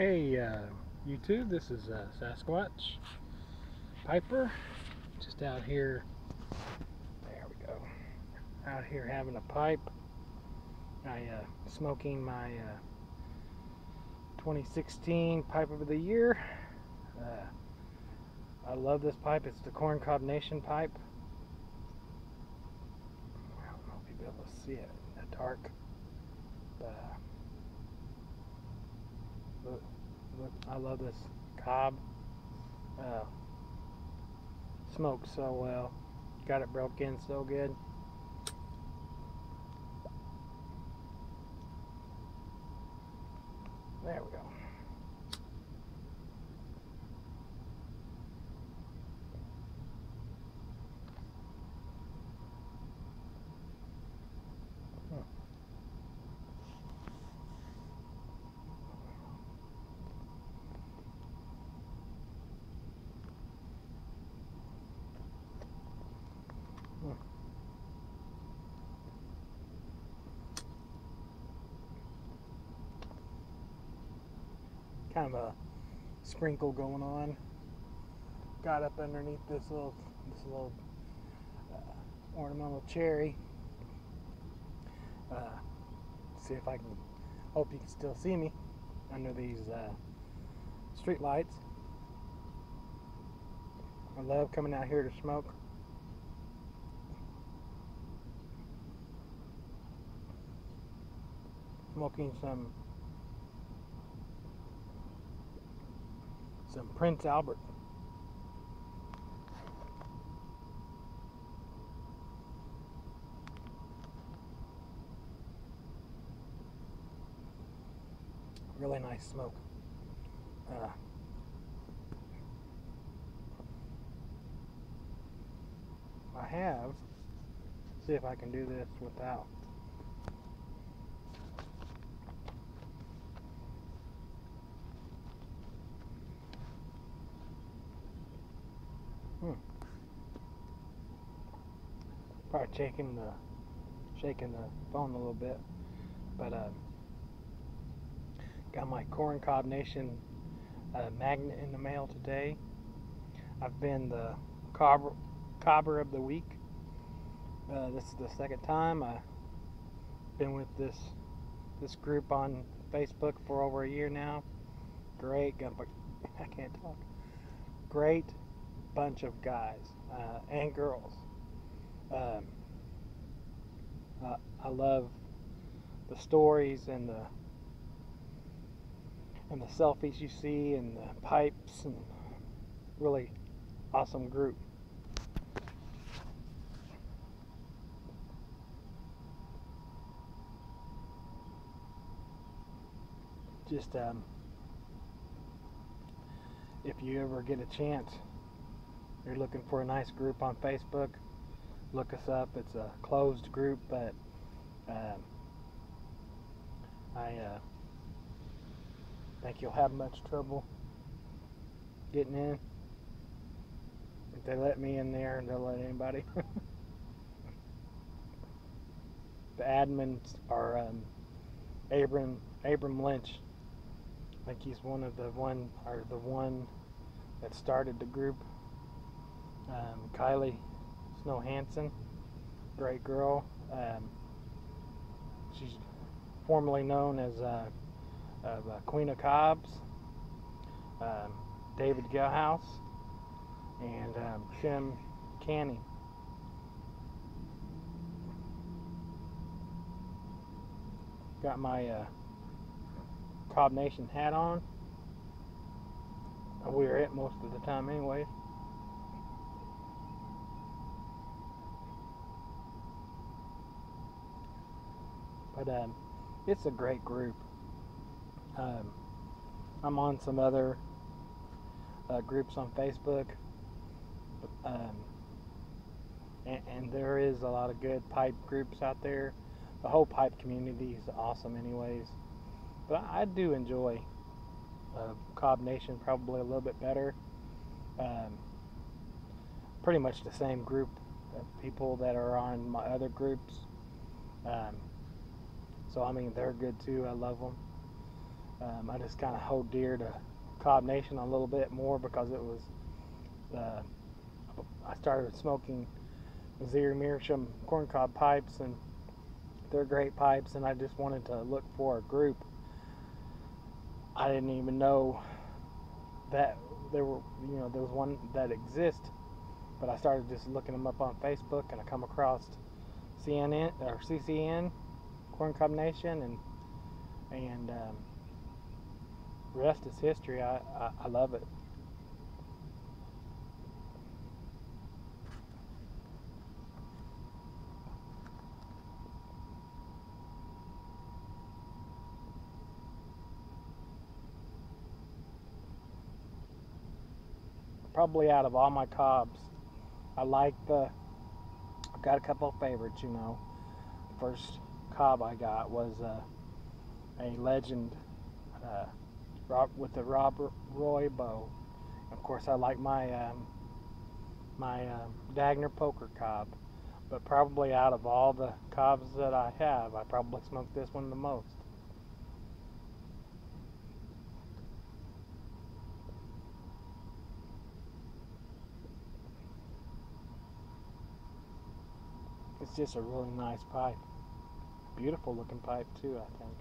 Hey uh, YouTube, this is uh, Sasquatch Piper, just out here, there we go, out here having a pipe. I uh, smoking my uh, 2016 Pipe of the Year. Uh, I love this pipe, it's the Corncob Nation pipe. I don't know if you'll be able to see it in the dark, but uh, Look, look, I love this cob. Uh, so well. Got it broke in so good. There we go. Kind of a sprinkle going on. Got up underneath this little this little uh, ornamental cherry. Uh, see if I can. Hope you can still see me under these uh, street lights. I love coming out here to smoke. Smoking some some Prince Albert. Really nice smoke. Uh, I have, see if I can do this without Hmm. Probably shaking the shaking the phone a little bit, but uh, got my Corncob Nation uh, magnet in the mail today. I've been the cobber, cobber of the week. Uh, this is the second time I've been with this this group on Facebook for over a year now. Great, I can't talk. Great bunch of guys uh, and girls. Um, uh, I love the stories and the and the selfies you see and the pipes and really awesome group. Just um, if you ever get a chance you're looking for a nice group on Facebook, look us up. It's a closed group, but um, I uh, think you'll have much trouble getting in. If they let me in there, they'll let anybody. the admins are um, Abram Abram Lynch. I think he's one of the one or the one that started the group um, Kylie Snow Hansen, great girl. Um, she's formerly known as uh, uh, Queen of Cobs, um, David Gellhouse, and um, Shem Canning. Got my uh, Cob Nation hat on. I wear it most of the time anyway. But um, it's a great group. Um, I'm on some other uh, groups on Facebook, um, and, and, there is a lot of good pipe groups out there. The whole pipe community is awesome, anyways. But I, I do enjoy uh, Cob Nation probably a little bit better. Um, pretty much the same group of people that are on my other groups. Um, so I mean, they're good too. I love them. Um, I just kind of hold dear to Cob Nation a little bit more because it was. Uh, I started smoking Missouri Meerschaum corncob pipes, and they're great pipes. And I just wanted to look for a group. I didn't even know that there were, you know, there was one that exists. But I started just looking them up on Facebook, and I come across CNN or CCN, Corncob Nation, and and um, rest is history. I, I, I love it. Probably out of all my cobs, I like the. I've got a couple of favorites, you know. First cob I got was uh, a legend uh, with the Robert Roy bow. Of course, I like my um, my um, Dagner poker cob, but probably out of all the cobs that I have, I probably smoke this one the most. It's just a really nice pipe. Beautiful looking pipe too, I think.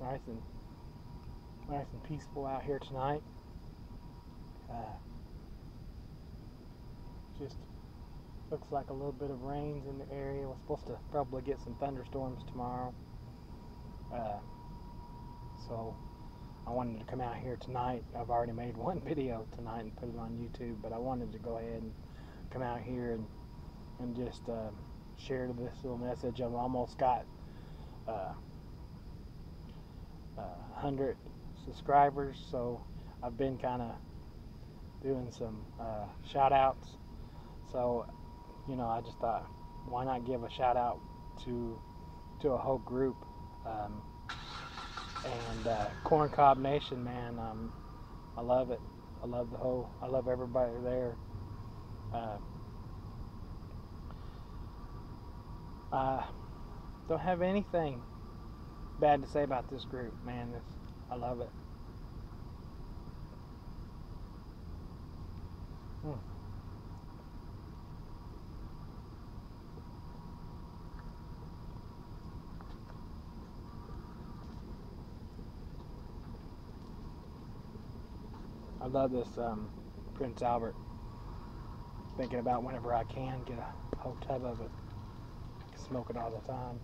Nice and nice and peaceful out here tonight. Uh, just looks like a little bit of rains in the area. We're supposed to probably get some thunderstorms tomorrow. Uh, so I wanted to come out here tonight. I've already made one video tonight and put it on YouTube, but I wanted to go ahead and come out here and and just uh, share this little message. I've almost got uh, uh, 100 subscribers, so I've been kind of doing some uh, shout outs. So, you know, I just thought, why not give a shout out to to a whole group? Um, and uh, Corn Cob Nation, man, um, I love it. I love the whole. I love everybody there. Uh, I don't have anything bad to say about this group, man. I love it. Hmm. Love this um, Prince Albert. Thinking about whenever I can get a whole tub of it. Smoke it all the time.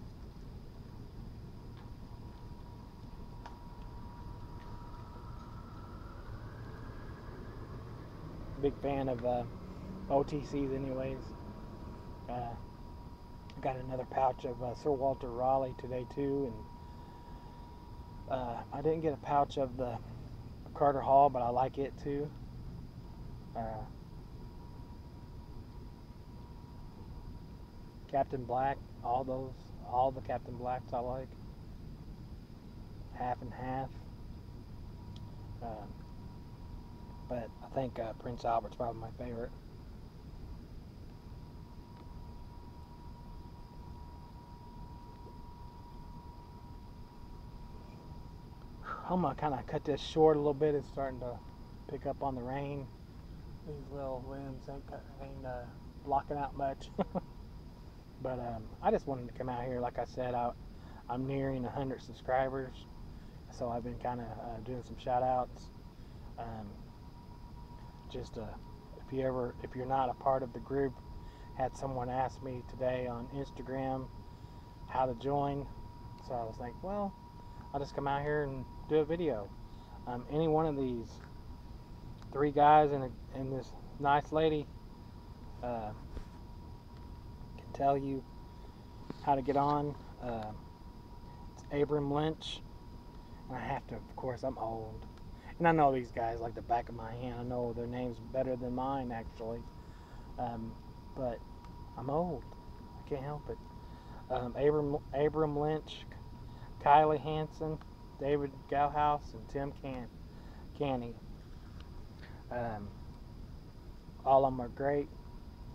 Big fan of uh, OTCs, anyways. Uh, got another pouch of uh, Sir Walter Raleigh today too, and uh, I didn't get a pouch of the Carter Hall, but I like it too. Uh, Captain Black, all those, all the Captain Blacks I like. Half and half. Um, but I think uh, Prince Albert's probably my favorite. I'm gonna kind of cut this short a little bit. It's starting to pick up on the rain. These little winds ain't, ain't uh, blocking out much. but um, I just wanted to come out here. Like I said, I, I'm nearing 100 subscribers, so I've been kind of uh, doing some shout outs. Um, just uh, if you ever, if you're not a part of the group, had someone ask me today on Instagram how to join. So I was like, well, I'll just come out here and do a video. Um, any one of these three guys and, a, and this nice lady uh, can tell you how to get on. Uh, it's Abram Lynch. And I have to, of course, I'm old. And I know these guys like the back of my hand. I know their names better than mine, actually. Um, but I'm old. I can't help it. Um, Abram, Abram Lynch, Kylie Hansen, David Galhouse, and Tim Can Canny. Um, all of them are great.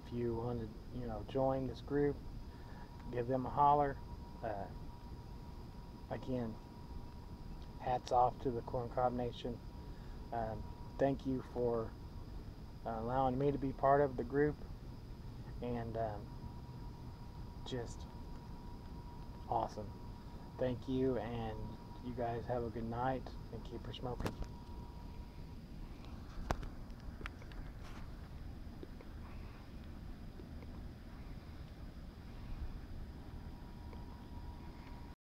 If you want to, you know, join this group, give them a holler. Uh, again, hats off to the Corn Cob Nation. Um, thank you for uh, allowing me to be part of the group and um, just awesome. Thank you, and you guys have a good night and keep her smoking.